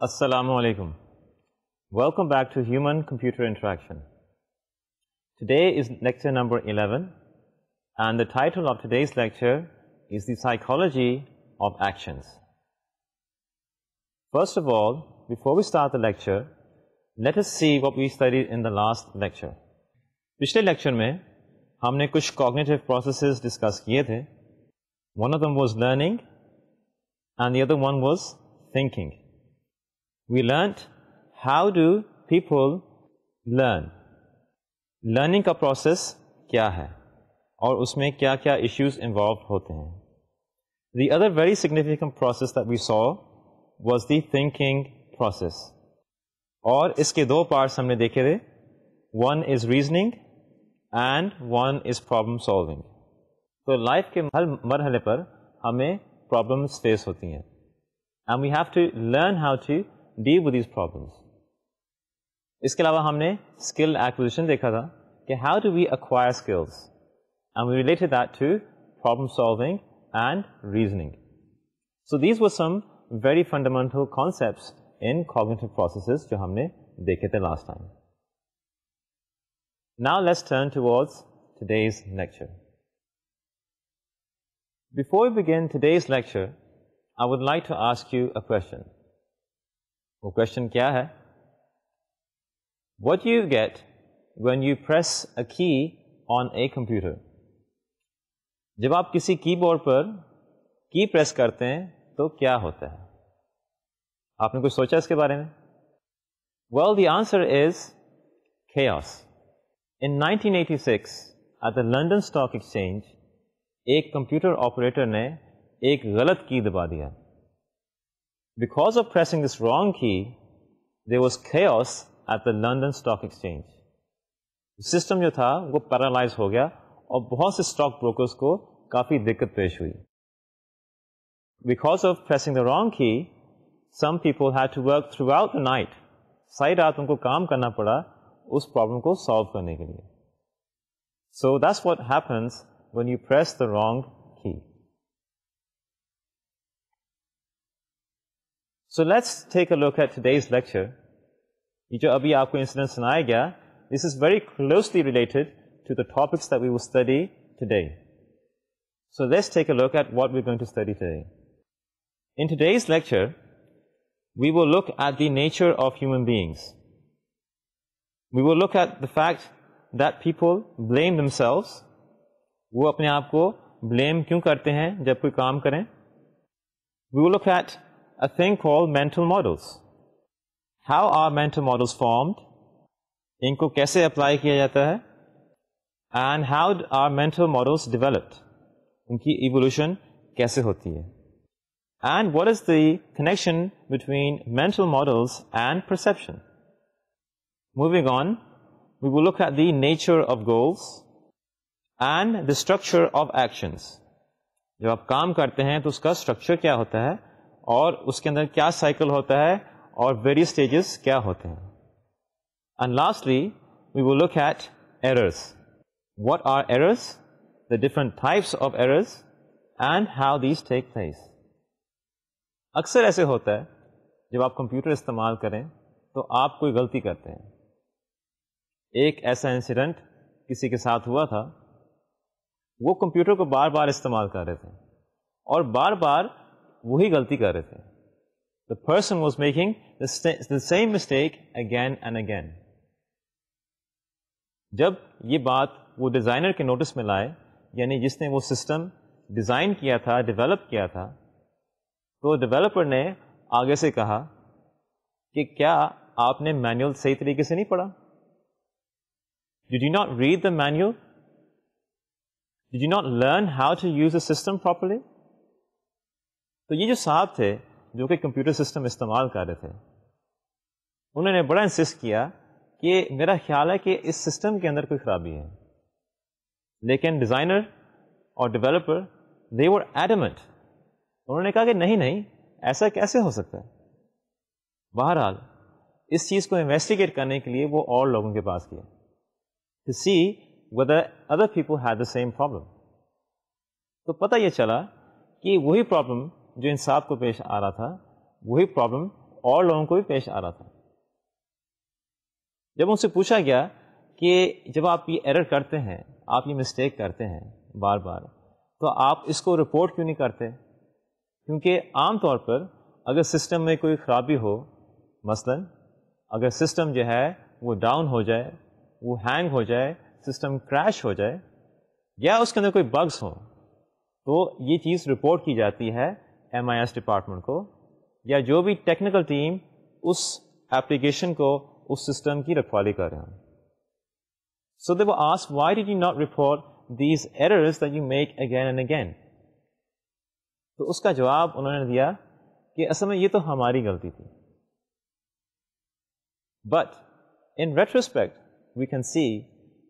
Assalamu alaikum. Welcome back to Human Computer Interaction. Today is lecture number 11, and the title of today's lecture is The Psychology of Actions. First of all, before we start the lecture, let us see what we studied in the last lecture. पिछले lecture में हमने कुछ cognitive processes discuss किए थे one of them was learning and the other one was thinking we learn how do people learn learning का process क्या है और उसमें क्या क्या इश्यूज इन्वॉल्व होते हैं the other very significant process that we saw was the thinking process और इसके दो पार्ट्स हमने देखे थे one is reasoning and one is problem solving तो लाइफ के हर मरहले पर हमें प्रॉब्लम्स फेस होती हैं and we have to learn how to deal with these problems इसके अलावा हमने स्किल एक्विजिशन देखा था कि how do we acquire skills and we related that to problem solving and reasoning so these were some very fundamental concepts in cognitive processes जो हमने देखे थे last time Now let's turn towards today's lecture. Before we begin today's lecture, I would like to ask you a question. वो question क्या है? Do you get when you press a key on a computer? जब आप किसी keyboard पर की press करते हैं तो क्या होता है आपने कुछ सोचा इसके बारे में well the answer is chaos. In 1986, at the London Stock Exchange, एक कंप्यूटर ऑपरेटर ने एक गलत की दबा दिया because of pressing this wrong की दे was chaos at the London stock exchange system जो था वो पैरालाइज हो गया और बहुत से स्टॉक ब्रोकर्स को काफी दिक्कत पेश हुई because of pressing the wrong की some people had to work through out the night सारी रात उनको काम करना पड़ा उस प्रॉब्लम को सॉल्व करने के लिए so that's what happens when you press the wrong so let's take a look eight today's lecture ये जो अभी आपको इंसिडेंट सुनाया गया this is very closely related to the topics that we will study today. So let's take a look at what we're going to study today. In today's lecture, we will look at the nature of human beings. We will look at the fact that people blame themselves. वो अपने आप को blame क्यों करते हैं जब कोई काम करें We will look at a thing called mental models. How are mental models formed? इनको कैसे अप्लाई किया जाता है and how are mental models developed? उनकी evolution कैसे होती है and what is the connection between mental models and perception? Moving on, we will look at the nature of goals and the structure of actions. जब आप काम करते हैं तो उसका स्ट्रक्चर क्या होता है और उसके अंदर क्या साइकिल होता है और वेरियस स्टेजेस क्या होते हैं। And lastly we will look at errors what are errors, the different types of errors, and how these take place. अक्सर ऐसे होता है जब आप कंप्यूटर इस्तेमाल करें तो आप कोई गलती करते हैं। एक ऐसा इंसिडेंट किसी के साथ हुआ था वो कंप्यूटर को बार बार इस्तेमाल कर रहे थे और बार बार वही गलती कर रहे थे। The person was making the same mistake again and again जब ये बात वो डिज़ाइनर के नोटिस में लाए, यानी जिसने वो सिस्टम डिज़ाइन किया था डेवलप किया था तो डेवलपर ने आगे से कहा कि क्या आपने मैनुअल सही तरीके से नहीं पढ़ा? Did you not read the manual did you not learn how to use the system properly तो ये जो साहब थे, जो कि कंप्यूटर सिस्टम इस्तेमाल कर रहे थे, उन्होंने बड़ा इंसिस्ट किया कि मेरा ख्याल है कि इस सिस्टम के अंदर कोई खराबी है। लेकिन डिज़ाइनर और डेवलपर दे वर एडमेंट उन्होंने कहा कि नहीं नहीं, ऐसा कैसे हो सकता है? बहरहाल, इस चीज़ को इन्वेस्टिगेट करने के लिए वो और लोगों के पास गया to see whether other people have the same problem तो पता ये चला कि वही प्रॉब्लम जो इंसाफ को पेश आ रहा था, वही प्रॉब्लम और लोगों को भी पेश आ रहा था। जब उनसे पूछा गया कि जब आप ये एरर करते हैं, आप ये मिस्टेक करते हैं बार बार तो आप इसको रिपोर्ट क्यों नहीं करते? क्योंकि आमतौर पर अगर सिस्टम में कोई ख़राबी हो, मसलन अगर सिस्टम जो है वो डाउन हो जाए, वो हैंग हो जाए सिस्टम क्रैश हो जाए, या उसके अंदर कोई बग्स हो तो ये चीज़ रिपोर्ट की जाती है एम आई एस डिपार्टमेंट को या जो भी टेक्निकल टीम उस एप्लीकेशन को उस सिस्टम की रखवाली कर रहे हैं सो दे वो ask why did you not report these errors that you make again and again तो उसका जवाब उन्होंने दिया कि असल में ये तो हमारी गलती थी but in retrospect we can see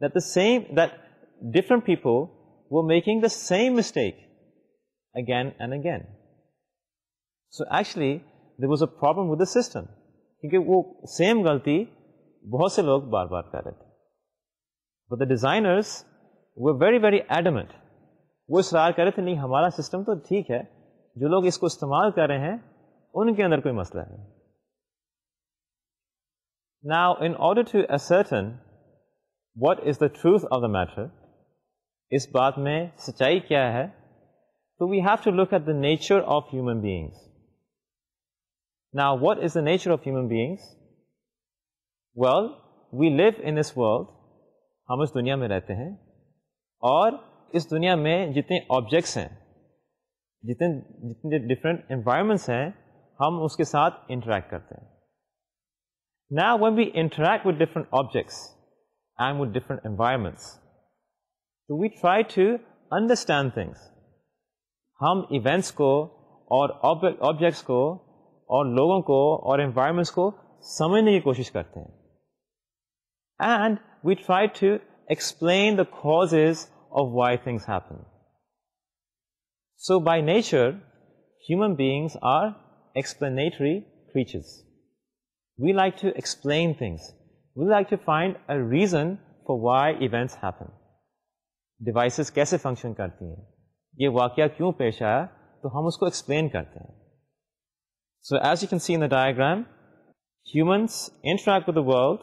that the same that different people were making the same mistake again and again. So actually, there was a problem with the system. क्योंकि वो सेम गलती बहुत से लोग बार बार कर रहे थे। बट द डिजाइनर्स वो वेरी वेरी एडमेंट वो इसरार कर रहे थे नहीं हमारा सिस्टम तो ठीक है। जो लोग इसको इस्तेमाल कर रहे हैं उनके अंदर कोई मसला है Now, in order to ascertain what is the truth of the matter, इस बात में सच्चाई क्या है तो we have to look at the nature of human beings now what is the nature of human beings well we live in this world हम इस दुनिया में रहते हैं और इस दुनिया में जितने ऑब्जेक्ट्स हैं जितने जितने डिफरेंट एनवायरमेंट्स हैं हम उसके साथ इंटरेक्ट करते हैं now one we interact with different objects and with different environments तो we try to understand things हम इवेंट्स को और ऑब्जेक्ट्स को और लोगों को और एनवायरमेंट्स को समझने की कोशिश करते हैं and we try to explain the causes of why things happen so by nature human beings are explanatory creatures. We like to explain things. We like to find a reason for why events happen. Devices कैसे function करती हैं ये वाक्य क्यों पेश आया तो हम उसको एक्सप्लेन करते हैं so as you can C in the diagram humans interact with the world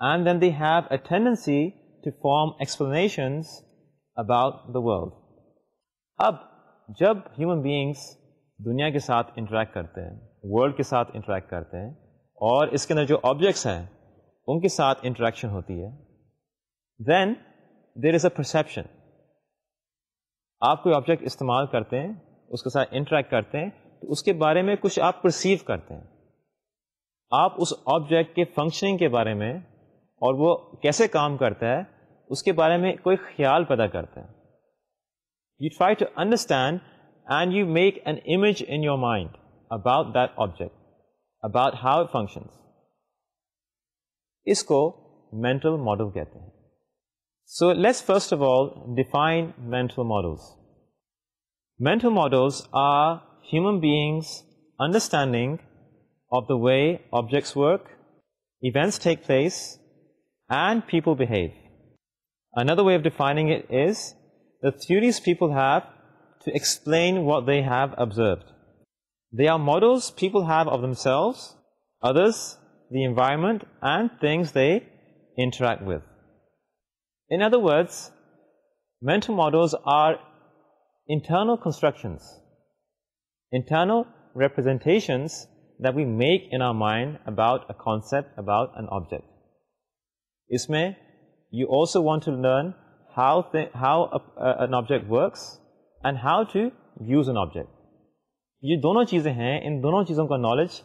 and then they have a tendency to form explanations about the world अब जब ह्यूमन बीइंग्स दुनिया के साथ इंटरेक्ट करते हैं वर्ल्ड के साथ इंटरेक्ट करते हैं और इसके अंदर जो ऑब्जेक्ट्स हैं उनके साथ इंटरेक्शन होती है then there is a perception आप कोई ऑब्जेक्ट इस्तेमाल करते हैं उसके साथ इंटरेक्ट करते हैं तो उसके बारे में कुछ आप परसीव करते हैं। आप उस ऑब्जेक्ट के फंक्शनिंग के बारे में और वो कैसे काम करता है, उसके बारे में कोई ख्याल पैदा करते हैं। You try to understand and you make an image in your mind about that object about how it function इसको मेंटल मॉडल कहते हैं। So let's first of all define mental models. Mental models are human beings' understanding of the way objects work, events take place, and people behave. Another way of defining it is the theories people have to explain what they have observed. They are models people have of themselves, others, the environment, and things they interact with. In other words, mental models are internal constructions, internal representations that we make in our mind about a concept, about an object. Isme, you also want to learn how, how a, a, an object works and how to use an object. ये दोनों चीज़ें हैं इन दोनों चीज़ों का knowledge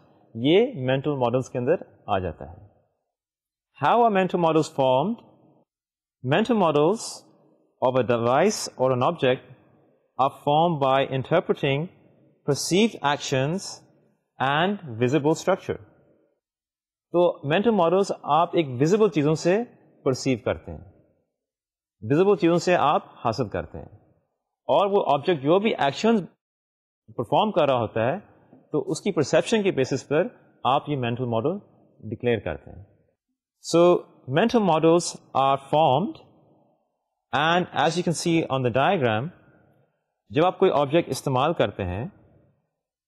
ये mental models के अंदर आ जाता है how are mental models formed Mental models of a device or an object are formed by interpreting perceived actions and visible structure. तो मेंटल मॉडल्स आप एक विजिबल चीज़ों से परसीव करते हैं। विजिबल चीज़ों से आप हासिल करते हैं। और वो ऑब्जेक्ट जो भी एक्शन परफॉर्म कर रहा होता है तो उसकी परसेप्शन के बेसिस पर आप ये मेंटल मॉडल डिक्लेयर करते हैं। सो mental models are formed and as you can see on the diagram, जब आप कोई ऑब्जेक्ट इस्तेमाल करते हैं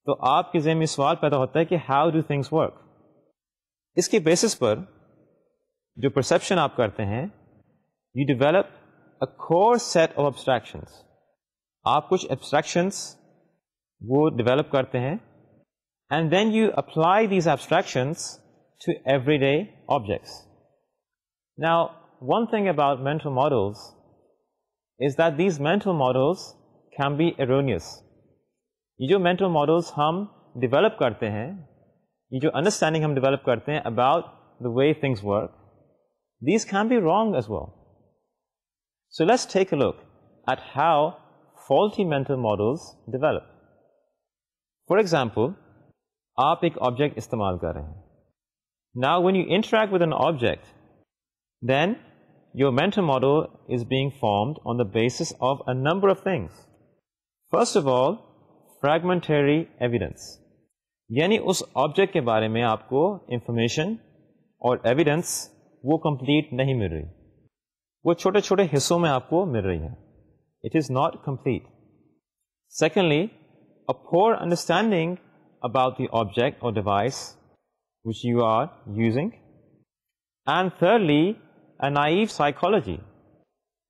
तो आपके जहन में सवाल पैदा होता है कि हाउ डू थिंग्स वर्क इसके बेसिस पर जो परसेप्शन आप करते हैं you develop a core set of abstractions आप कुछ एब्स्ट्रैक्शंस वो डेवलप करते हैं and then you apply these abstractions to everyday objects now one thing about mental models is that these mental models can be erroneous. ये जो mental models हम develop करते हैं ये जो understanding हम develop करते हैं about the way things work, these can be wrong as well. So let's take a look at how faulty mental models develop. For example, आप एक object इस्तेमाल कर रहे हैं. Now when you interact with an object, then your mental model is being formed on the basis of a number of things. First of all, fragmentary evidence. यानी उस object के बारे में आपको इंफॉर्मेशन और एविडेंस वो कंप्लीट नहीं मिल रही। वो छोटे छोटे हिस्सों में आपको मिल रही है। It is not complete secondly a poor understanding about the object और device which you are using and thirdly a naive psychology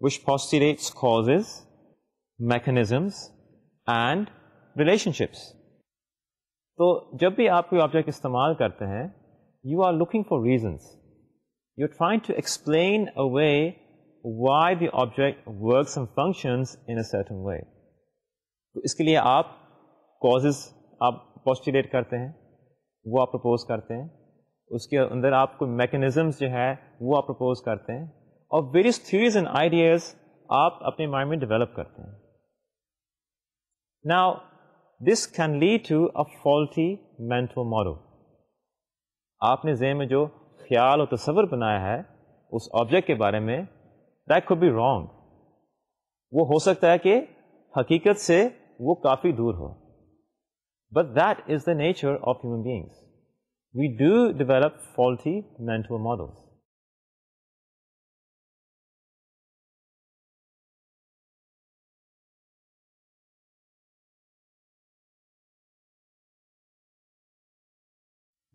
which postulates causes, mechanisms and relationships. तो जब भी आप कोई ऑब्जेक्ट इस्तेमाल करते हैं you are looking for reasons you are trying to explain a way why the object works and functions in a certain way. तो इसके लिए आप causes आप postulate करते हैं, वो आप propose करते हैं, उसके अंदर आप कोई मैकेनिज्म्स जो है, वो आप प्रपोज करते हैं, और वेरियस थ्योरीज एंड आइडियाज़ आप अपने माइंड में डेवलप करते हैं now this can lead to a faulty mental model आपने जेन में जो ख्याल और तस्वर बनाया है उस ऑब्जेक्ट के बारे में दैट कुड बी रॉन्ग वो हो सकता है कि हकीकत से वो काफी दूर हो but that is the nature of human beings we do develop faulty mental models.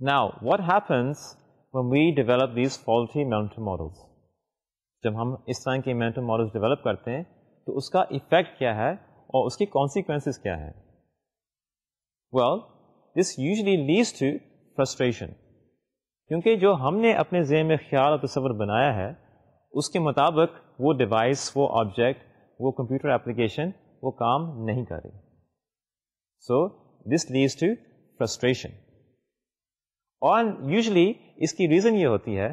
Now, what happens when we develop these faulty mental models? जब हम इस तरह के mental models develop करते हैं तो उसका effect क्या है और उसकी consequences क्या है Well, this usually leads to frustration क्योंकि जो हमने अपने जहन में ख्याल और तस्वर बनाया है उसके मुताबिक वो डिवाइस वो ऑब्जेक्ट वो कंप्यूटर एप्लीकेशन वो काम नहीं कर रही सो दिस लीड्स टू फ्रस्ट्रेशन और यूजली इसकी रीज़न ये होती है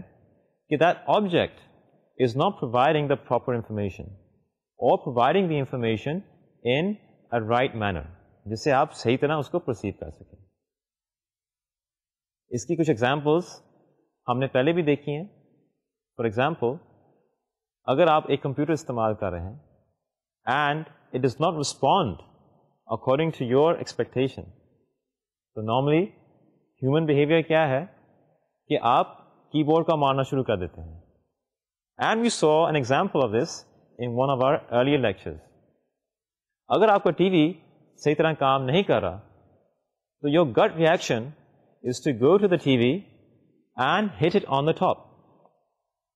कि that object is not providing the proper information और providing the information in a right manner जिससे आप सही तरह उसको प्रोसीव कर सकें। इसकी कुछ एग्जाम्पल्स हमने पहले भी देखी हैं। फॉर एग्ज़ाम्पल अगर आप एक कंप्यूटर इस्तेमाल कर रहे हैं and it is not respond according to your expectation तो नॉर्मली ह्यूमन बिहेवियर क्या है कि आप कीबोर्ड का मारना शुरू कर देते हैं and we saw an example of this in one of our earlier lectures अगर आपका टीवी सही तरह काम नहीं कर रहा तो your gut reaction is to go to the TV and hit it on the top.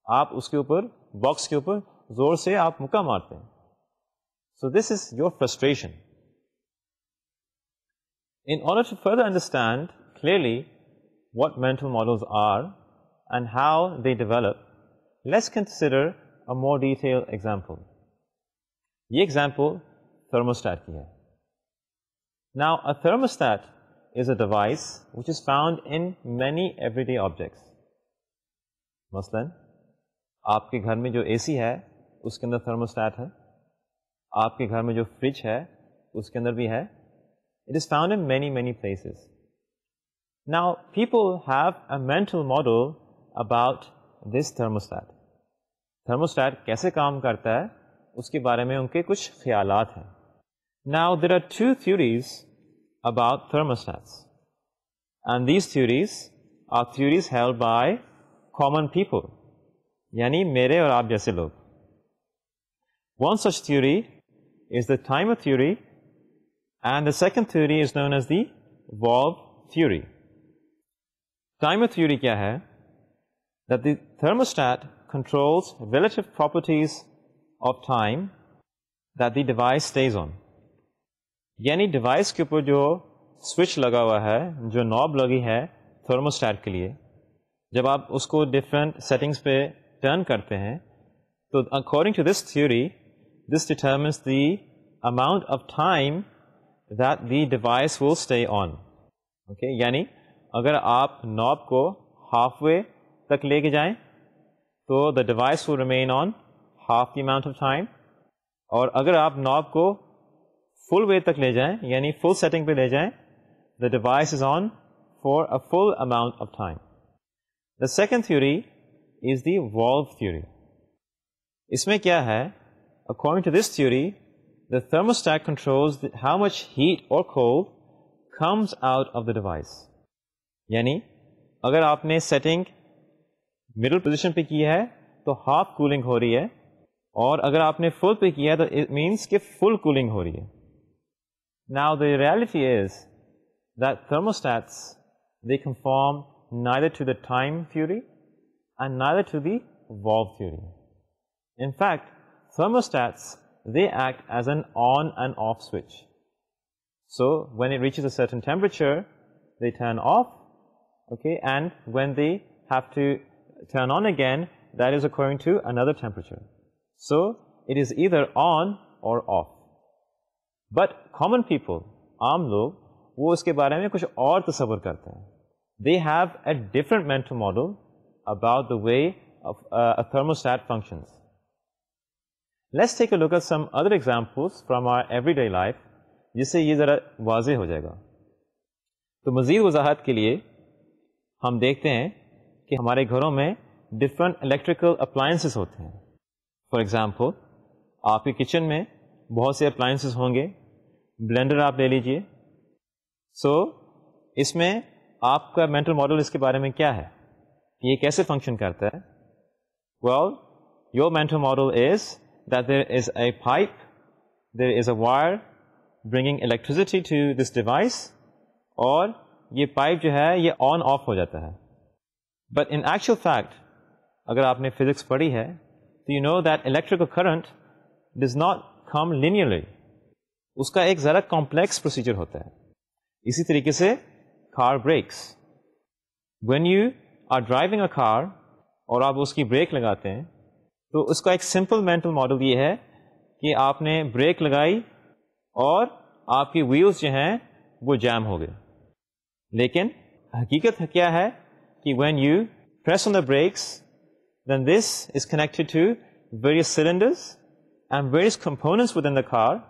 आप उसके ऊपर बॉक्स के ऊपर जोर से आप मुक्का मारते हैं So this is your frustration. In order to further understand clearly what mental models are and how they develop, let's consider a more detailed example. ये example thermostat की है. Now a thermostat is a device which is found in many everyday objects. मसलन आपके घर में जो AC है उसके अंदर थर्मोस्टैट है आपके घर में जो फ्रिज है उसके अंदर भी है it is found in many many places now people have a mental model about this thermostat thermostat कैसे काम करता है उसके बारे में उनके कुछ ख्यालात हैं now there are to theories about thermostats. And these theories are theories held by common people. Yani mere aur aap jaise log. One such theory is the timer theory and the second theory is known as the valve theory. Timer theory क्या है? That the thermostat controls relative properties of time that the device stays on. यानी device के ऊपर जो switch लगा हुआ है, जो नॉब लगी है थर्मोस्टैट के लिए, जब आप उसको डिफरेंट सेटिंग्स पे टर्न करते हैं तो according to this theory this determines the amount of time that the device will stay on okay यानी अगर आप नॉब को हाफ वे तक लेके जाएं तो the device will remain on half the amount of time और अगर आप नॉब को फुल वे तक ले जाएं यानी फुल सेटिंग पे ले जाएं the device is on for a full amount of time the second theory is the valve theory इसमें क्या है according to this theory the thermostat controls how much heat or cold comes out of the device. यानी अगर आपने setting middle position पे की है तो हाफ कूलिंग हो रही है और अगर आपने फुल पे किया है तो इट मीन्स कि फुल कूलिंग हो रही है now the reality is that thermostats they conform neither to the time theory and neither to the valve theory. In fact, thermostats, they act as an on and off switch. So, when it reaches a certain temperature, they turn off, okay, and when they have to turn on again, that is according to another temperature. So, it is either on or off. But common people, आम लोग वो उसके बारे में कुछ और तस्वर करते हैं they have a different mental model about the way of, uh, a thermostat functions. Let's take a look at some other examples from our everyday life जिससे ये ज़रा वाजे हो जाएगा तो मज़ीद वजाहत के लिए हम देखते हैं कि हमारे घरों में डिफरेंट इलेक्ट्रिकल अप्लायंसेस होते हैं। फॉर एग्ज़ाम्पल आपके किचन में बहुत से अप्लाइंसेस होंगे। ब्लेंडर आप ले लीजिए। सो so, इसमें आपका मेंटल मॉडल इसके बारे में क्या है? ये कैसे फ़ंक्शन करता है? Well your mental model is that there is a pipe there is a wire bringing electricity to this device और ये पाइप जो है, ये ऑन ऑफ़ हो जाता है। बट इन एक्चुअल फैक्ट अगर आपने फिजिक्स पढ़ी है तो you know that electrical current does not come linearly उसका एक ज़रा कॉम्प्लेक्स प्रोसीजर होता है। इसी तरीके से car brakes when you are driving a car और आप उसकी ब्रेक लगाते हैं तो उसका एक सिंपल मेंटल मॉडल ये है कि आपने ब्रेक लगाई और आपकी व्हील्स जो हैं, वो जैम हो गए। लेकिन हकीकत क्या है कि when you press on the brakes and various components within the car,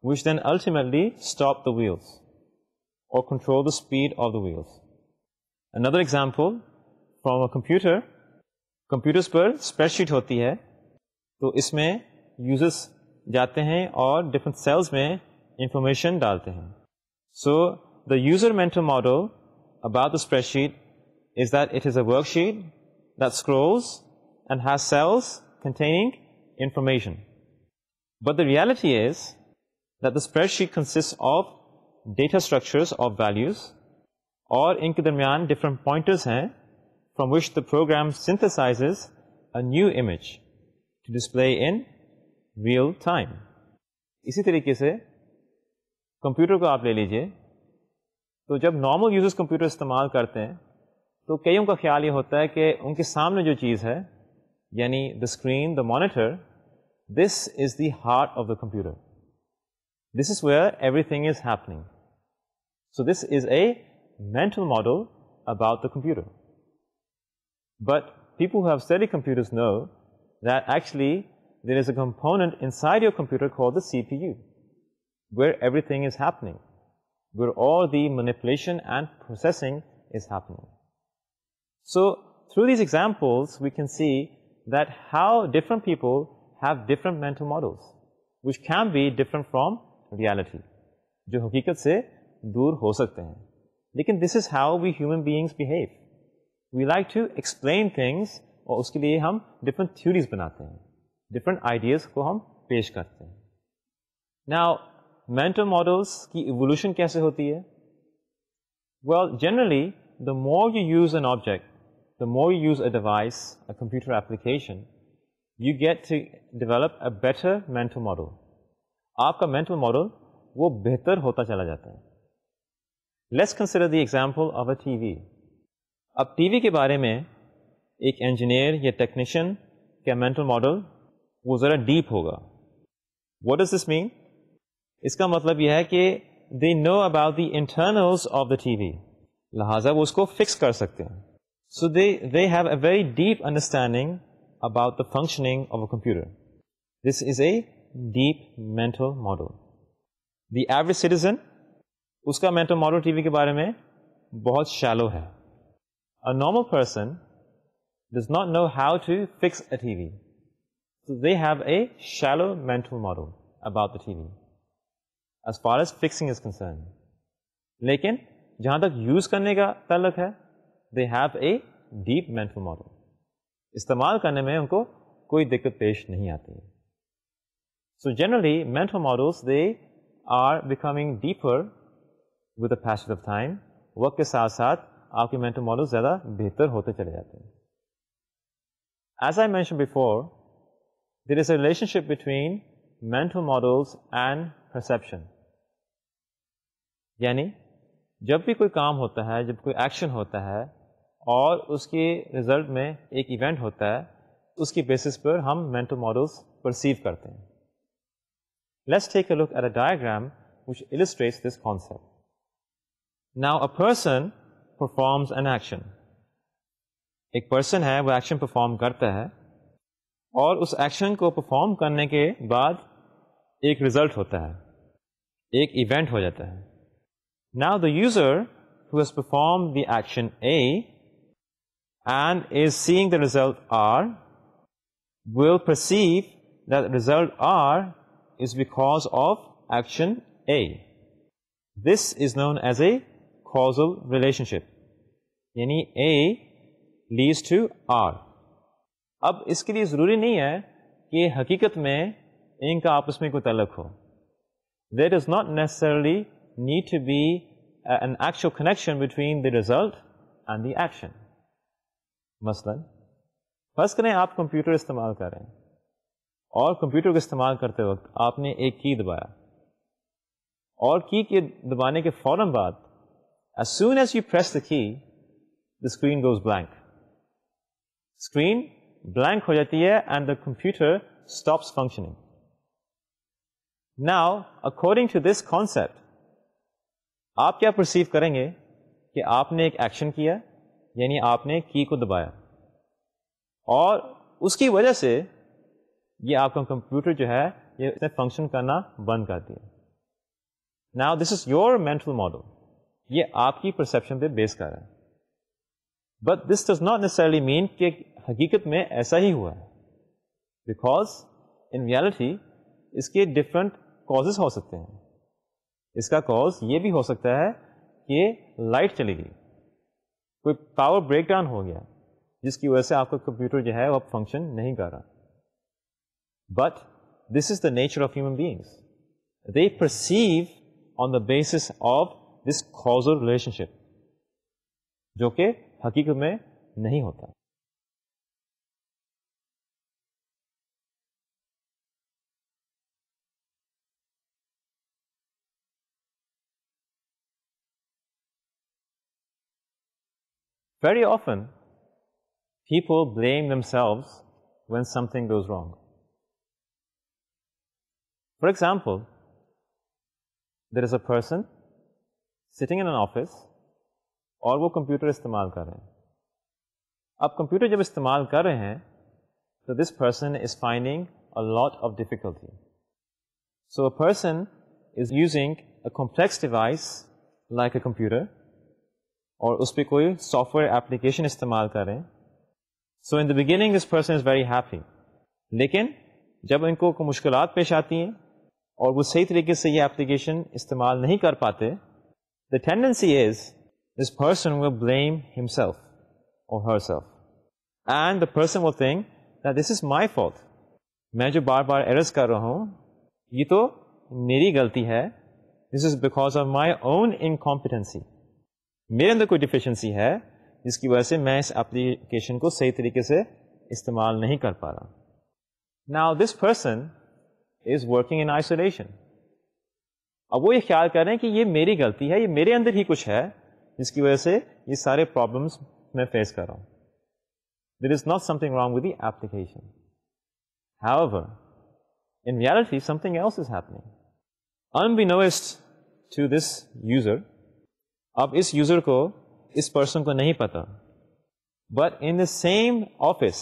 which then ultimately stop the wheels or control the speed of the wheels. Another example from a computer, computers पर spreadsheet होती है तो इसमें users जाते हैं और different cells में information डालते हैं. So the user mental model about the spreadsheet is that it is a worksheet that scrolls and has cells containing information. But the reality is that the spreadsheet consists of data structures of values or in کے different pointers from which the program synthesizes a new image to display in real time. اسی طریقے سے computer کو آپ لے لیجئے तो जब नॉर्मल यूजर्स कंप्यूटर इस्तेमाल करते हैं तो कईयों का ख्याल ये होता है कि उनके सामने जो चीज़ है यानी the screen the monitor this is the heart of the computer this is where everything is happening so this is A mental model about the computer. But people who have studied computers know that actually there is a component inside your computer called the CPU, where everything is happening, where all the manipulation and processing is happening. So, through these examples, we can see that how different people have different mental models, which can be different from reality, जो हकीकत से दूर हो सकते हैं लेकिन this is how we human beings behave we like to explain things और उसके लिए हम डिफरेंट थ्योरीज बनाते हैं डिफरेंट आइडियाज को हम पेश करते हैं नाउ मेंटल मॉडल्स की इवोल्यूशन कैसे होती है Well, generally, the more you use an object, the more you use a device, a computer application, you get to develop a better mental model. आपका mental model वो बेहतर होता चला जाता है Let's consider the example of a TV. अब TV के बारे में एक इंजीनियर या टेक्नीशियन का मेंटल मॉडल वो ज़रा डीप होगा What does this mean? इसका मतलब यह है कि they know about the internals of the TV. लिहाजा वो उसको फिक्स कर सकते हैं So they, they have a very deep understanding about the functioning of a computer. This is a deep mental model. The average citizen, उसका mental model TV के बारे में बहुत shallow है. A normal person does not know how to fix a TV. So they have a shallow mental model about the TV. As far as fixing is concerned. लेकिन जहां तक use करने का तलक है they have a deep mental model इस्तेमाल करने में उनको कोई दिक्कत पेश नहीं आती है so generally mental models they are becoming deeper with the passage of time वक्त के साथ साथ आपके मेंटल मॉडल ज़्यादा बेहतर होते चले जाते हैं as I mention before there is a relationship between mental models and perception यानी जब भी कोई काम होता है, जब कोई एक्शन होता है और उसके रिज़ल्ट में एक इवेंट होता है, उसकी बेसिस पर हम मेंटल मॉडल्स परसीव करते हैं। Let's take a look at a diagram which illustrates this concept now a person performs an action एक पर्सन है, वो एक्शन परफॉर्म करता है और उस एक्शन को परफॉर्म करने के बाद एक रिज़ल्ट होता है। एक इवेंट हो जाता है। Now the user who has performed the action A and is seeing the result R will perceive that the result R is because of action A. This is known as a causal relationship. यानी A leads to R. अब इसके लिए ज़रूरी नहीं है कि हकीकत में इनका आपस में कोई तलक हो There does not necessarily need to be uh, an actual connection between the result and the action. मसलन फर्ज करें आप कंप्यूटर इस्तेमाल कर रहे हैं और कंप्यूटर को इस्तेमाल करते वक्त आपने एक की दबाया और की के दबाने के फौरन बाद as soon as you press the key the screen goes blank screen blank हो जाती है and the computer stops functioning now according to this concept आप क्या परसीव करेंगे कि आपने एक एक्शन किया, यानी आपने की को दबाया? और उसकी वजह से ये आपका कंप्यूटर जो है, ये इसने फ़ंक्शन करना बंद कर दिया। Now this is your mental model ये आपकी परसेप्शन पे बेस कर रहा है। But this does not necessarily mean कि हकीकत में ऐसा ही हुआ है। बिकॉज़ इन रियलिटी इसके डिफरेंट कॉजेस हो सकते हैं। इसका कॉज ये भी हो सकता है कि लाइट चली गई। कोई पावर ब्रेकडाउन हो गया, जिसकी वजह से आपका कंप्यूटर जो है, वो फ़ंक्शन नहीं कर रहा। But this is the nature of human beings they perceive on the basis of this causal relationship जो कि हकीकत में नहीं होता। Very often, people blame themselves when something goes wrong. For example, there is a person sitting in an office और वो computer इस्तेमाल कर रहे हैं अब कंप्यूटर जब इस्तेमाल कर रहे हैं तो this person is finding a lot of difficulty so a person is using a complex device like a computer और उस पर कोई सॉफ्टवेयर एप्लीकेशन इस्तेमाल करें। So in the beginning this person is very happy लेकिन, जब इनको मुश्किल पेश आती हैं, और वो सही तरीके से ये एप्लीकेशन इस्तेमाल नहीं कर पाते the tendency is this person will blame himself और herself and the person will think that this is my fault मैं जो बार बार एरस कर रहा हूँ, ये तो मेरी गलती है। This is because of my own incompetency मेरे अंदर कोई डिफिशेंसी है जिसकी वजह से मैं इस एप्लीकेशन को सही तरीके से इस्तेमाल नहीं कर पा रहा। Now this person is working in isolation अब वो ये ख्याल कर रहे हैं कि ये मेरी गलती है ये मेरे अंदर ही कुछ है जिसकी वजह से ये सारे प्रॉब्लम्स मैं फेस कर रहा हूँ। There is not something wrong with the application However, in reality, something else is happening. Unbeknownst to this user, अब इस यूजर को इस पर्सन को नहीं पता but in the same office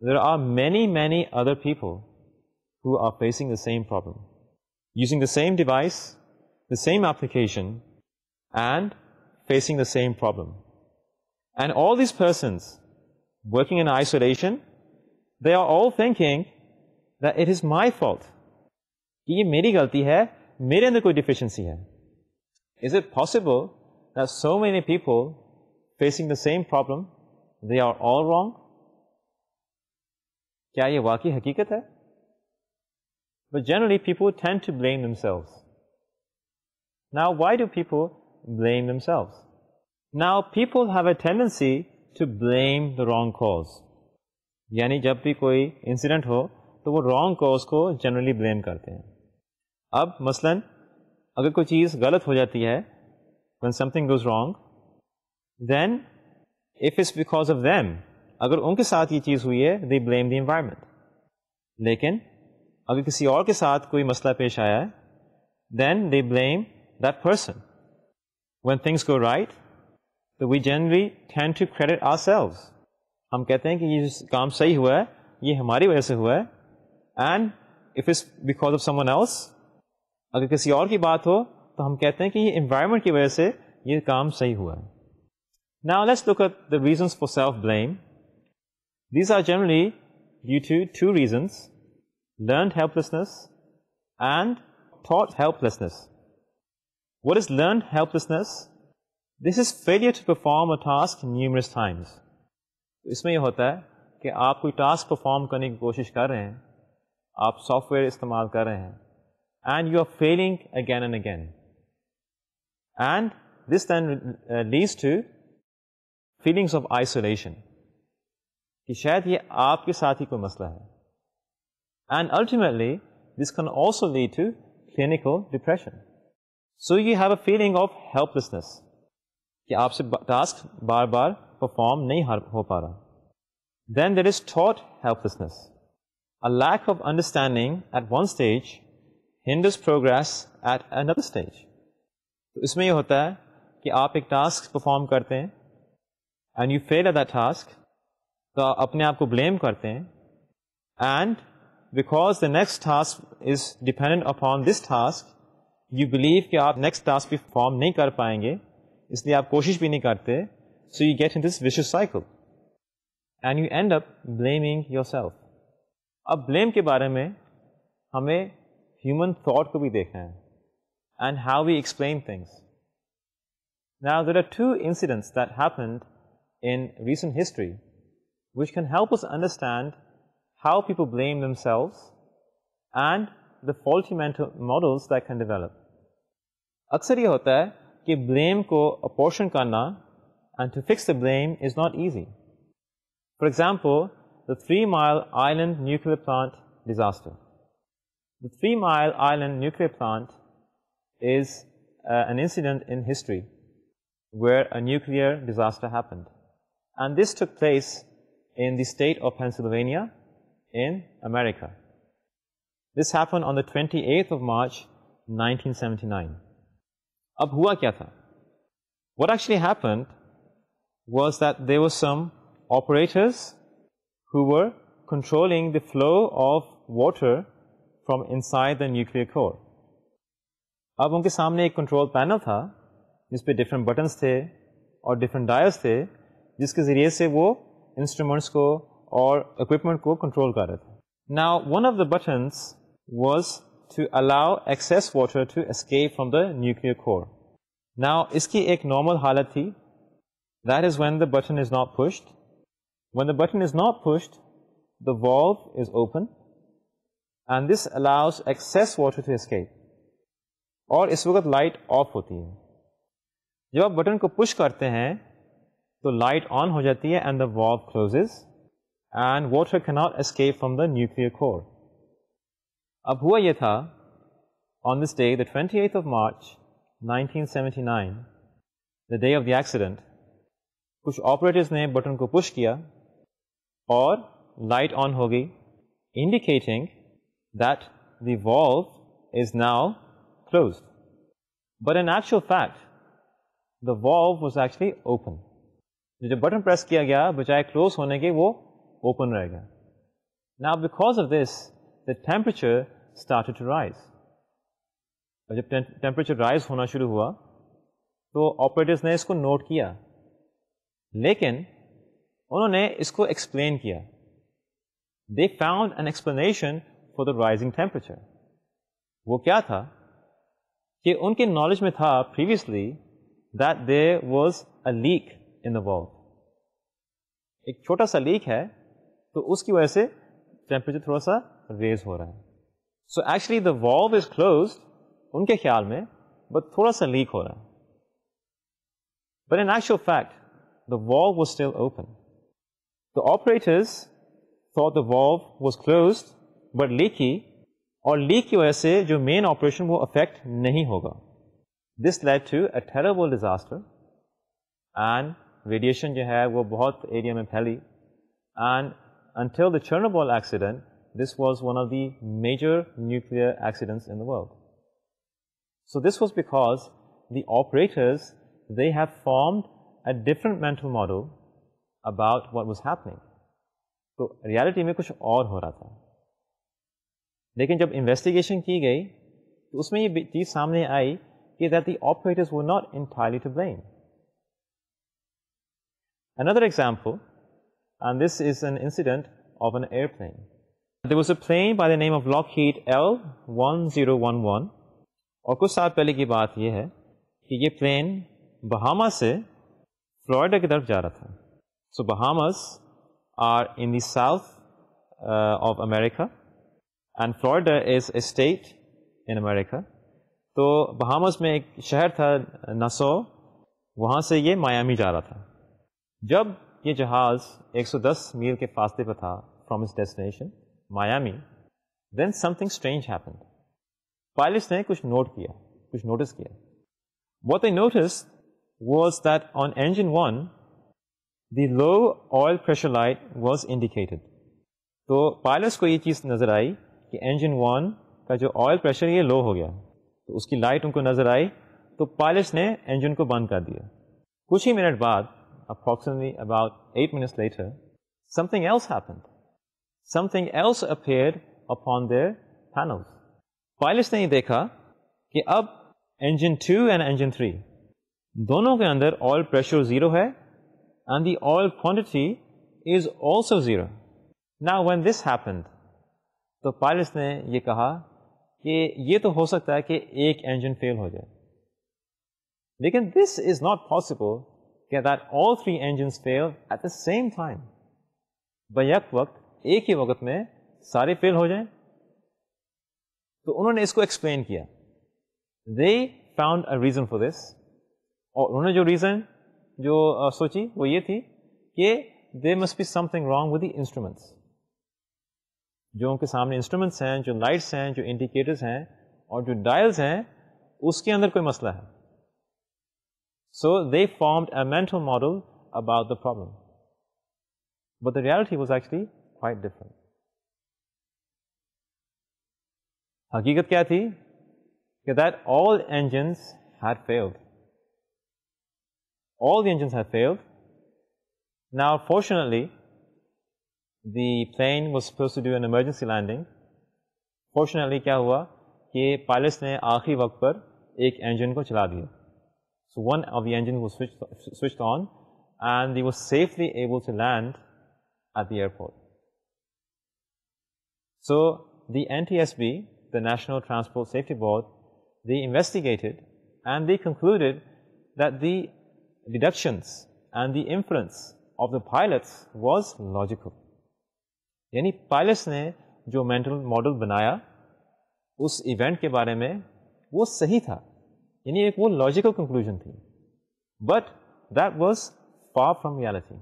there are many many other people who are facing the same problem using the same device the same application and facing the same problem and all these persons working in isolation they are all thinking that it is my fault कि ये मेरी गलती है मेरे अंदर कोई deficiency है is it possible that so many people facing the same problem, they are all wrong? क्या ये वाकई हकीकत है? But generally people tend to blame themselves. Now why do people blame themselves? Now people have a tendency to blame the wrong cause. यानी जब भी कोई incident हो तो वो रॉन्ग कॉज को जनरली ब्लेम करते हैं अब मसलन अगर कोई चीज़ गलत हो जाती है when something goes wrong, then if it's because of them, अगर उनके साथ ये चीज़ हुई है they blame the environment. लेकिन अगर किसी और के साथ कोई मसला पेश आया है then they blame that person. When things go right, so we generally tend to credit ourselves. हम कहते हैं कि ये काम सही हुआ है ये हमारी वजह से हुआ है and if it's because of someone else अगर किसी और की बात हो तो हम कहते हैं कि ये इन्वायरमेंट की वजह से ये काम सही हुआ है now let's look at the reasons for self blame these are generally due to two reasons learned helplessness and taught helplessness. What is learned helplessness? This is failure to perform a task numerous times. इसमें यह होता है कि आप कोई task perform करने की कोशिश कर रहे हैं, आप सॉफ्टवेयर इस्तेमाल कर रहे हैं and you are failing again and again and this then leads to feelings of isolation कि शायद ये आपके साथ ही कोई मसला है and ultimately this can also lead to clinical depression so you have a feeling of helplessness कि आपसे टास्क बार बार परफॉर्म नहीं हो पा रहा then there is thought helplessness a lack of understanding eight one stage hinders progress at another stage तो इसमें यह होता है कि आप एक टास्क परफॉर्म करते हैं and you fail that task तो अपने आप को ब्लेम करते हैं and because the next task is dependent upon this task you believe कि आप नेक्स्ट टास्क भी परफॉर्म नहीं कर पाएँगे, इसलिए आप कोशिश भी नहीं करते so you get in this vicious cycle and you end up blaming yourself अब ब्लेम के बारे में हमें ह्यूमन थॉट को भी देखना है। and how we explain things. Now, there are two incidents that happened in recent history which can help us understand how people blame themselves and the faulty mental models that can develop. अक्सर ये होता है कि blame को apportion करना and to fix the blame is not easy. For example, the Three Mile Island nuclear plant disaster. The Three Mile Island nuclear plant is uh, an incident in history where a nuclear disaster happened. And this took place in the state of Pennsylvania in America. This happened on the 28th of March 1979. Ab hua kya tha? What actually happened was that there were some operators who were controlling the flow of water from inside the nuclear core. अब उनके सामने एक control panel था जिस पे different buttons थे और different dyers थे जिसके ज़रिए से वो इंस्ट्रूमेंट्स को और इक्विपमेंट को कंट्रोल कर रहे थे now one of the buttons was to allow excess water to escape from the nuclear core now इसकी एक नॉर्मल हालत थी that is when the button is not pushed when the button is not pushed the valve is open and this allows excess water to escape और इस वक्त light of होती है। जब आप बटन को पुश करते हैं तो लाइट ऑन हो जाती है and the valve closes and water can not escape from the nuclear core अब हुआ यह था on this day the twenty eighth of March 1979 the day of the accident कुछ ऑपरेटर्स ने बटन को पुश किया और लाइट ऑन हो गई indicating that valve is now closed but in actual fact the valve was actually open जो जब button press किया गया बजाय क्लोज होने के वो ओपन रह गया now because of this the temperature started to rise और जब टेम्परेचर राइज होना शुरू हुआ तो ऑपरेटर्स ने इसको नोट किया लेकिन उन्होंने इसको एक्सप्लेन किया they found an explanation for the rising temperature वो क्या था کہ ان کے نالج میں تھا previously that there was a leak in the valve ایک چھوٹا سا لیک ہے تو اس کی وجہ سے ٹیمپریچر تھوڑا سا ریز ہو رہا ہے so actually the Wular is closed ان کے خیال میں بٹ تھوڑا سا لیک ہو رہا ہے but in actual fact the valve was still open the operators thought the valve was closed but leaky और लीक की वजह से जो मेन ऑपरेशन वो अफेक्ट नहीं होगा this led to a terrible disaster and radiation जो है वो बहुत एरिया में फैली and until the Chernobyl accident, this was one of the major nuclear accidents in the world. So this was because the operators, they have formed a different mental model about what was happening. तो reality में कुछ और हो रहा था लेकिन जब investigation की गई तो उसमें ये चीज़ सामने आई कि that the operators were not entirely to blame. Another example, and this is an incident of an airplane. There was a plane by the name of Lockheed L1011 और कुछ साल पहले की बात यह है कि ये प्लेन बहामा से फ्लोरिडा की तरफ जा रहा था सो Bahamas are in the south of America and Florida is a state in America तो बहामस में एक शहर था नसो वहाँ से ये मायामी जा रहा था जब ये जहाज 110 मील के फासले पर था फ्रॉम इस destination Miami then something strange happened pilots ने कुछ नोट किया कुछ नोटिस किया what they noticed was that on engine 1 the low oil pressure light was indicated तो पायलट्स को ये चीज़ नज़र आई कि engine 1 का जो ऑयल प्रेशर ये लो हो गया तो उसकी लाइट उनको नज़र आई तो पायलट्स ने इंजन को बंद कर दिया कुछ ही मिनट बाद approximately about eight minutes later, something else happened. Something else appeared upon their panels. Pilots ने ये देखा कि अब engine 2 and engine 3 दोनों के अंदर ऑयल प्रेशर ज़ीरो है and the oil quantity is also zero. Now when this happened, तो पायलट्स ने ये कहा कि ये तो हो सकता है कि एक इंजन फेल हो जाए। लेकिन this is not possible that all three engines fail at the same time. बैक वक्त, एक ही वक्त में सारे फेल हो जाएँ। तो उन्होंने इसको एक्सप्लेन किया। They found a reason for this और उन्होंने जो रीजन जो सोची, वो ये थी कि there must be something wrong with the instruments जो उनके सामने इंस्ट्रूमेंट्स हैं, जो लाइट्स हैं, जो इंडिकेटर्स हैं और जो डायल्स हैं, उसके अंदर कोई मसला है। So they formed a mental model about the problem but the reality was actually quite different हकीकत क्या थी? कि that all engines had failed all the engines had failed now fortunately the plane was supposed to do an emergency landing. Fortunately, क्या हुआ कि pilots ने आखिरी वक्त पर एक engine को चला दिया so one of the engines was switched, switched on and he was safely able to land at the airport. So the NTSB, the National Transport Safety Board, they investigated and they concluded that the deductions and the inference of the pilots was logical. यानी pilots ने जो mental model बनाया उस event के बारे में वो सही था यानी एक वो लॉजिकल कंक्लूजन थी But that was far from reality.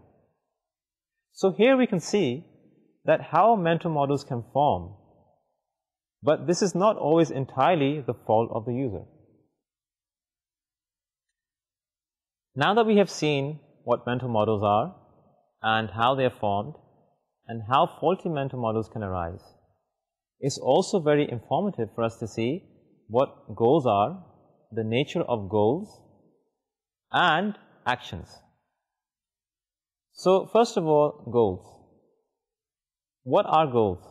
So here we can see that how mental models can form, but this is not always entirely the fault of the user. Now that we have seen what mental models are and how they are formed and how faulty mental models can arise, it's also very informative for us to see what goals are, the nature of goals and actions. So first of all, goals. What are goals?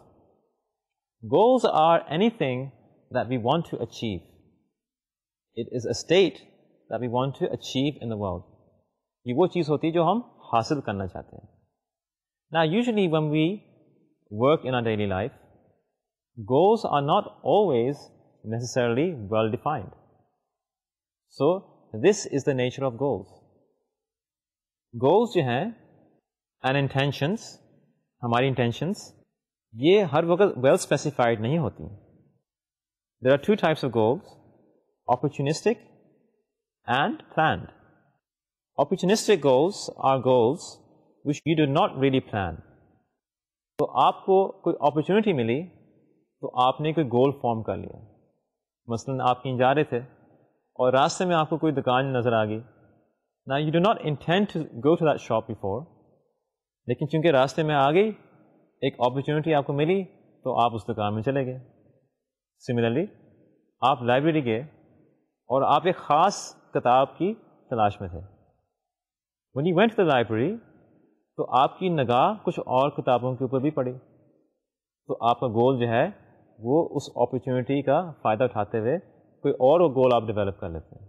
Goals are anything that we want to achieve. It is a state that we want to achieve in the world. ये वो चीज़ होती है जो हम हासिल करना चाहते हैं Now usually when we work in our daily life, goals are not always necessarily well defined. So this is the nature of goals. Goals जो हैं and intentions, हमारी intentions, ये हर वक्त well specified नहीं होती There are two types of goals, opportunistic and planned. Opportunistic goals are goals which you do not really plan. तो आपको कोई अपॉर्चुनिटी मिली तो आपने कोई गोल फॉर्म कर लिया। मसलन आप कहीं जा रहे थे, और रास्ते में आपको कोई दुकान नज़र आ गई। ना you do not intend to go to that shop before लेकिन चूँकि रास्ते में आ गई, एक अपॉर्चुनिटी आपको मिली तो आप उस दुकान में चले गए। सिमिलरली आप लाइब्रेरी गए, और आप एक ख़ास किताब की तलाश में थे। When you went the library तो आपकी नगाह कुछ और किताबों के ऊपर भी पड़ी। तो आपका गोल जो है, वो उस अपॉर्चुनिटी का फ़ायदा उठाते हुए कोई और गोल आप डेवलप कर लेते हैं।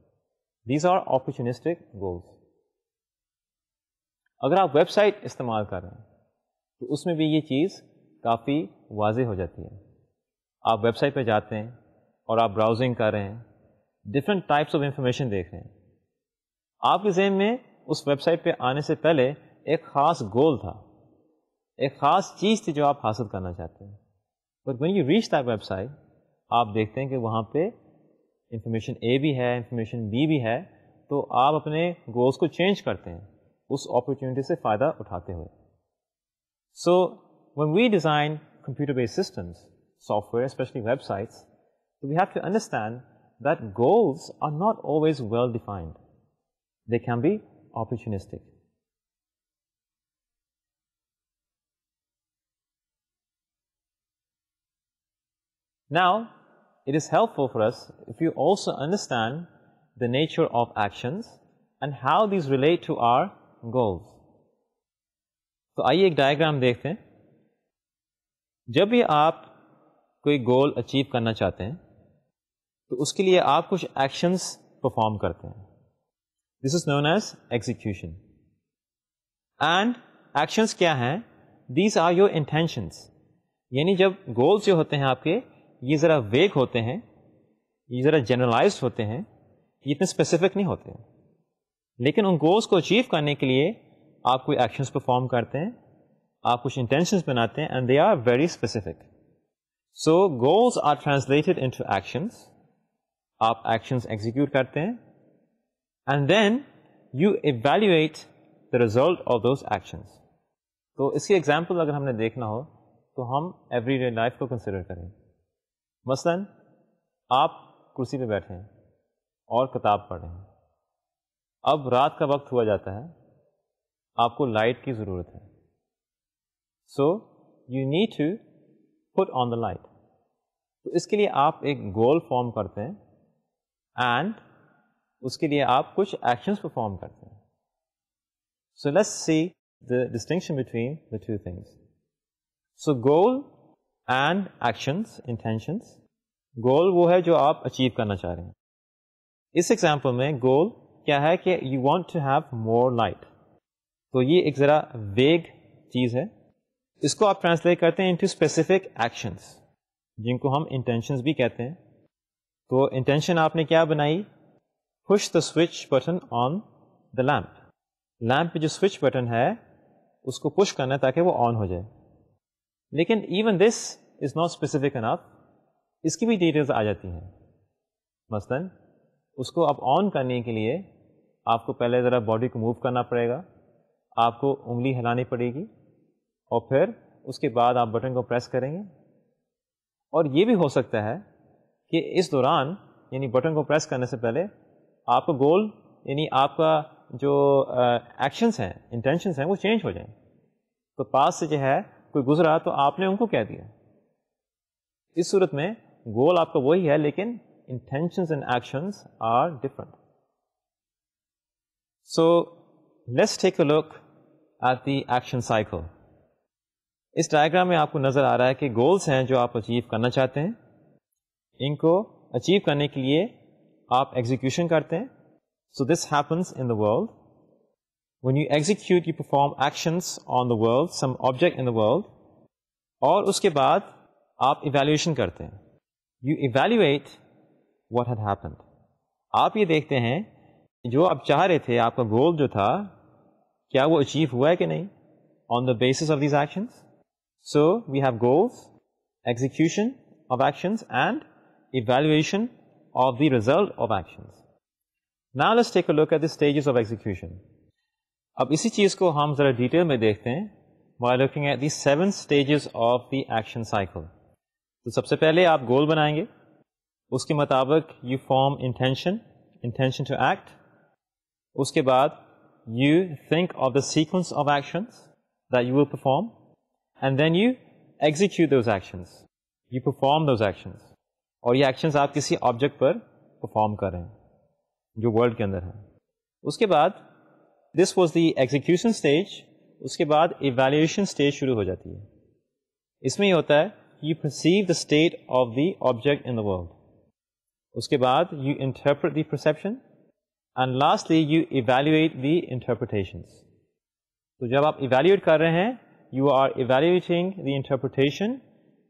दीज आर अपॉर्चुनिस्टिक गोल्स अगर आप वेबसाइट इस्तेमाल कर रहे हैं तो उसमें भी ये चीज़ काफ़ी वाज हो जाती है। आप वेबसाइट पे जाते हैं और आप ब्राउजिंग कर रहे हैं डिफरेंट टाइप्स ऑफ़ इंफॉर्मेशन देख रहे हैं। आपके जहन में उस वेबसाइट पे आने से पहले एक ख़ास गोल था। एक ख़ास चीज़ थी जो आप हासिल करना चाहते हैं। But when you reach that website आप देखते हैं कि वहाँ पे इंफॉर्मेशन ए भी है इंफॉर्मेशन बी भी है तो आप अपने गोल्स को चेंज करते हैं, उस अपॉर्चुनिटी से फ़ायदा उठाते हुए। So when we design computer based systems software तो we have to understand that goals are not always well defined they can opportunistic. Now, it is helpful for us if you also understand the nature of actions and how these relate to our goals. तो आइए एक diagram देखते हैं जब भी आप कोई goal achieve करना चाहते हैं तो उसके लिए आप कुछ एक्शंस परफॉर्म करते हैं this is known as execution and actions क्या हैं दीज आर योर इंटेंशंस यानी जब गोल्स जो होते हैं आपके ये ज़रा वेग होते हैं, ये ज़रा जनरलाइज होते हैं, ये इतने स्पेसिफिक नहीं होते लेकिन उन गोल्स को अचीव करने के लिए आप कोई एक्शंस परफॉर्म करते हैं, आप कुछ इंटेंशंस बनाते हैं and they are very specific so goals are translated into actions आप एक्शंस एग्जीक्यूट करते हैं and then you evaluate the result of those actions तो इसकी एग्ज़ाम्पल अगर हमने देखना हो तो हम एवरी लाइफ को कंसिडर करें। मसलन, आप कुर्सी पे बैठे हैं और किताब पढ़। रहे हैं अब रात का वक्त हुआ जाता है। आपको लाइट की ज़रूरत है। So you need to put on the light तो इसके लिए आप एक गोल फॉर्म करते हैं एंड उसके लिए आप कुछ एक्शंस परफॉर्म करते हैं। So let's see the distinction between the two things so goal and actions intentions goal वो है जो आप अचीव करना चाह रहे हैं। इस एग्ज़ाम्पल में गोल क्या है कि you want to have more light तो ये एक ज़रा वेग चीज़ है। इसको आप ट्रांसलेट करते हैं इनटू स्पेसिफिक एक्शंस जिनको हम इंटेंशंस भी कहते हैं। तो इंटेंशन आपने क्या बनाई? Push the switch button on the lamp lamp पे जो स्विच बटन है, उसको पुश करना है ताकि वो ऑन हो जाए। लेकिन even this is not specific enough इसकी भी डिटेल्स आ जाती हैं। मसलन, उसको आप ऑन करने के लिए आपको पहले ज़रा बॉडी को मूव करना पड़ेगा, आपको उंगली हिलानी पड़ेगी, और फिर उसके बाद आप बटन को प्रेस करेंगे। और ये भी हो सकता है कि इस दौरान, यानी बटन को प्रेस करने से पहले आपका गोल यानी आपका जो एक्शंस हैं इंटेंशंस हैं, वो चेंज हो जाएँ। तो पास से जो है कोई गुजरा तो आपने उनको कह दिया इस सूरत में गोल आपका वही है, लेकिन intentions and actions are different. So, let's take a look at the action cycle. इस डायग्राम में आपको नज़र आ रहा है कि गोल्स हैं जो आप अचीव करना चाहते हैं इनको अचीव करने के लिए आप एग्जीक्यूशन करते हैं so this happens in the world when you execute you perform actions on the world some object in the world और उसके बाद आप evaluation करते हैं you evaluate what had happened आप ये देखते हैं जो आप चाह रहे थे आपका गोल जो था क्या वो अचीव हुआ है कि नहीं on the basis of these actions so we have goals execution of actions and evaluation of the result of actions now let's take a look at the stages of execution अब इसी चीज़ को हम जरा detail में देखते हैं while looking at the seven stages of the action cycle तो सबसे पहले आप गोल बनाएँगे। उसके मुताबिक you form intention intention to act उसके बाद you think of the sequence of action that you will perform and then you execute those actions you perform those actions और ये एक्शंस आप किसी ऑब्जेक्ट पर परफॉर्म कर रहे हैं, जो वर्ल्ड के अंदर है। उसके बाद this was the execution stage उसके बाद इवेल्युएशन स्टेज शुरू हो जाती है इसमें ये होता है you perceive the state of the object in the world उसके बाद you interpret the perception and lastly you evaluate the interpretation तो जब आप इवेल्युएट कर रहे हैं you are evaluating the interpretation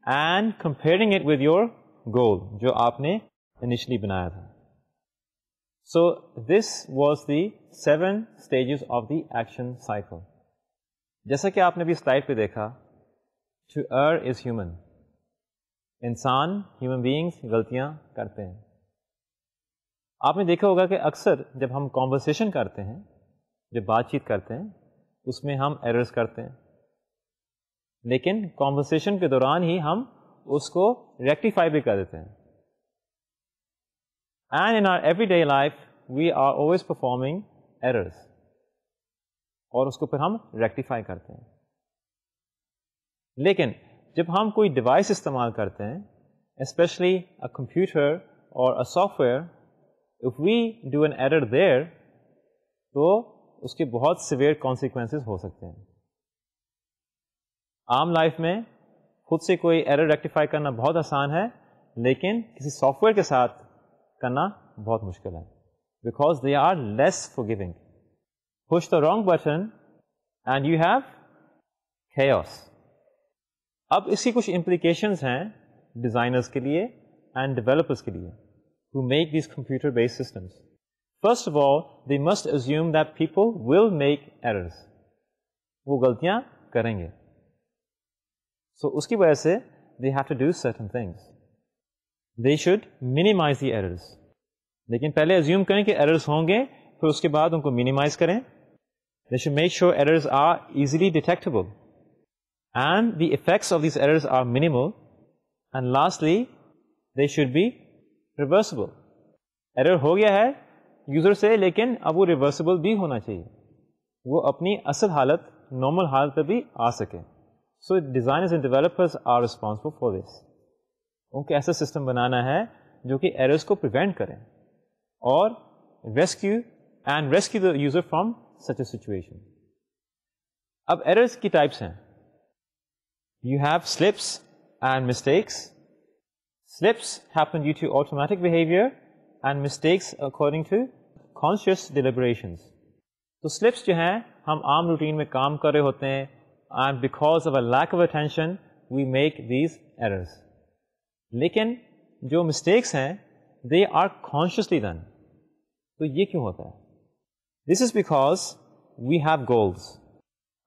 and comparing it with your goal जो आपने इनिशियली बनाया था So this was the seven stages of the action cycle. जैसा कि आपने भी स्लाइड पे देखा to err is human. इंसान ह्यूमन बीइंग्स गलतियाँ करते हैं आपने देखा होगा कि अक्सर जब हम कॉन्वर्सेशन करते हैं जब बातचीत करते हैं उसमें हम एरर्स करते हैं लेकिन कॉन्वर्सेशन के दौरान ही हम उसको रेक्टिफाई भी कर देते हैं And in our everyday life, we are always performing errors. और उसको फिर हम रेक्टिफाई करते हैं। लेकिन जब हम कोई डिवाइस इस्तेमाल करते हैं स्पेशली अ कंप्यूटर और a software if we do an error there तो उसके बहुत सिवियर कॉन्सिक्वेंसेस हो सकते हैं। आम लाइफ में खुद से कोई एरर रेक्टिफाई करना बहुत आसान है, लेकिन किसी सॉफ्टवेयर के साथ करना बहुत मुश्किल है। Because they are less for giving push the wrong button and you have chaos अब इसकी कुछ implications हैं डिजाइनर्स के लिए एंड डेवलपर्स के लिए who make these computer based systems first of all they must assume that people will make errors वो गलतियां करेंगे so उसकी वजह से they have to do certain things they should minimize the errors लेकिन पहले अज्यूम करें कि एरर्स होंगे, फिर उसके बाद उनको मिनिमाइज करें। They should make sure errors are easily detectable. And the effects of these errors are minimal. And lastly, they should be reversible. Error हो गया है यूज़र से, लेकिन अब वो रिवर्सिबल भी होना चाहिए। वो अपनी असल हालत नॉर्मल हालत पर भी आ सके। So designers and developers are responsible for this उनको ऐसा सिस्टम बनाना है जो कि एरर्स को प्रिवेंट करें। और rescue and rescue the user from such A situation अब एरर्स की टाइप्स हैं you have slips and mistakes slips happen due to automatic behaviour and mistakes according to conscious डिलिबरेशन तो स्लिप्स जो हैं हम आम रूटीन में काम कर रहे होते हैं and because of a lack of attention we make these errors लेकिन जो मिस्टेक्स हैं दे आर कॉन्शियसली डन तो ये क्यों होता है? This is because we have goals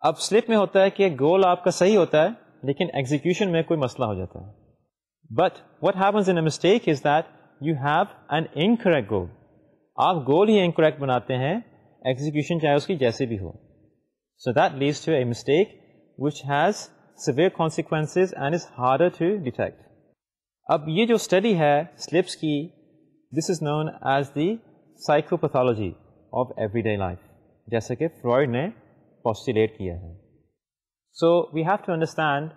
अब स्लिप में होता है कि गोल आपका सही होता है, लेकिन एग्जीक्यूशन में कोई मसला हो जाता है। But what happens in a mistake is that you have an incorrect goal आप गोल ही इनकरेक्ट बनाते हैं, execution चाहे उसकी जैसे भी हो। So that leads to a mistake which has severe consequences and is harder to detect. अब ये जो study है, slips की, this is known as the psychopathology of everyday life जैसे कि फ्रॉयड ने postulate किया है so we have to understand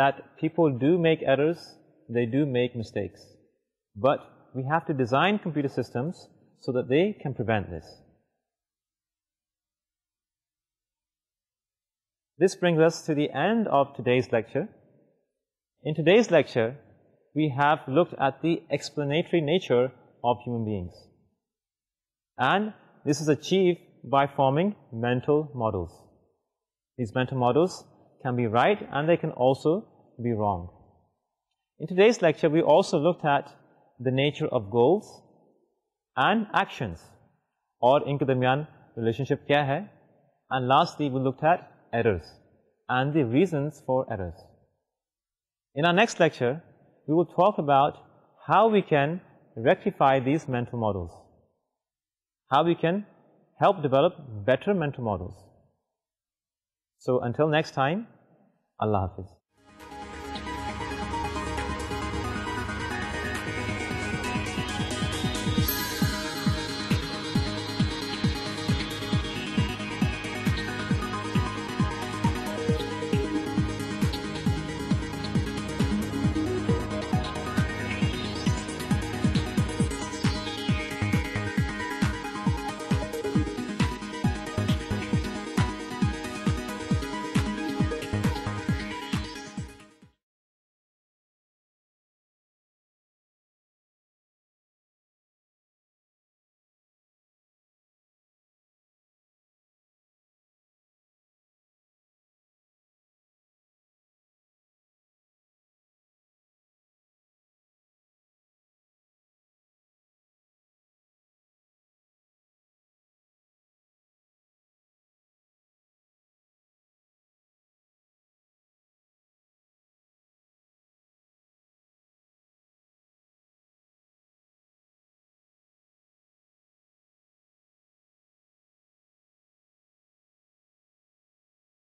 that people do make errors they do make mistakes but we have to design computer systems so that they can prevent this This brings us to the end of today's lecture. In today's lecture, we have looked at the explanatory nature of human beings. And this is achieved by forming mental models. These mental models can be right and they can also be wrong. In today's lecture, we also looked at the nature of goals and actions. Or in darmiyan relationship kya hai? And lastly, we looked at errors and the reasons for errors. In our next lecture, we will talk about how we can rectify these mental models, how we can help develop better mental models. So until next time, Allah Hafiz.